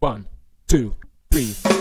One, two, three.